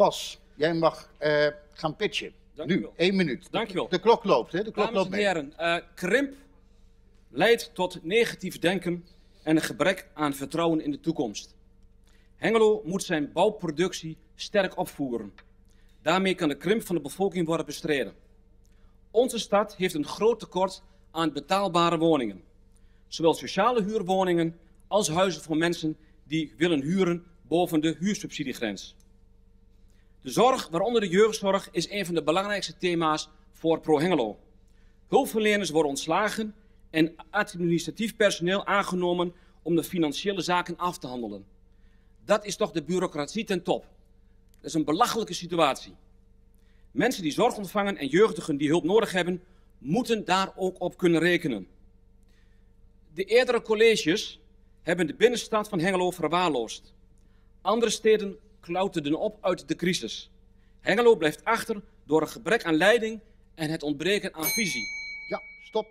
Bas, jij mag eh, gaan pitchen. Dank nu, wel. één minuut. Dank u wel. De klok loopt, hè? De klok Dames loopt en heren, eh, krimp leidt tot negatief denken en een gebrek aan vertrouwen in de toekomst. Hengelo moet zijn bouwproductie sterk opvoeren. Daarmee kan de krimp van de bevolking worden bestreden. Onze stad heeft een groot tekort aan betaalbare woningen. Zowel sociale huurwoningen als huizen voor mensen die willen huren boven de huursubsidiegrens. De zorg, waaronder de jeugdzorg, is een van de belangrijkste thema's voor Pro Hengelo. Hulpverleners worden ontslagen en administratief personeel aangenomen om de financiële zaken af te handelen. Dat is toch de bureaucratie ten top. Dat is een belachelijke situatie. Mensen die zorg ontvangen en jeugdigen die hulp nodig hebben, moeten daar ook op kunnen rekenen. De eerdere colleges hebben de binnenstad van Hengelo verwaarloosd. Andere steden klauterden op uit de crisis. Hengelo blijft achter door een gebrek aan leiding en het ontbreken aan visie. Ja, stop.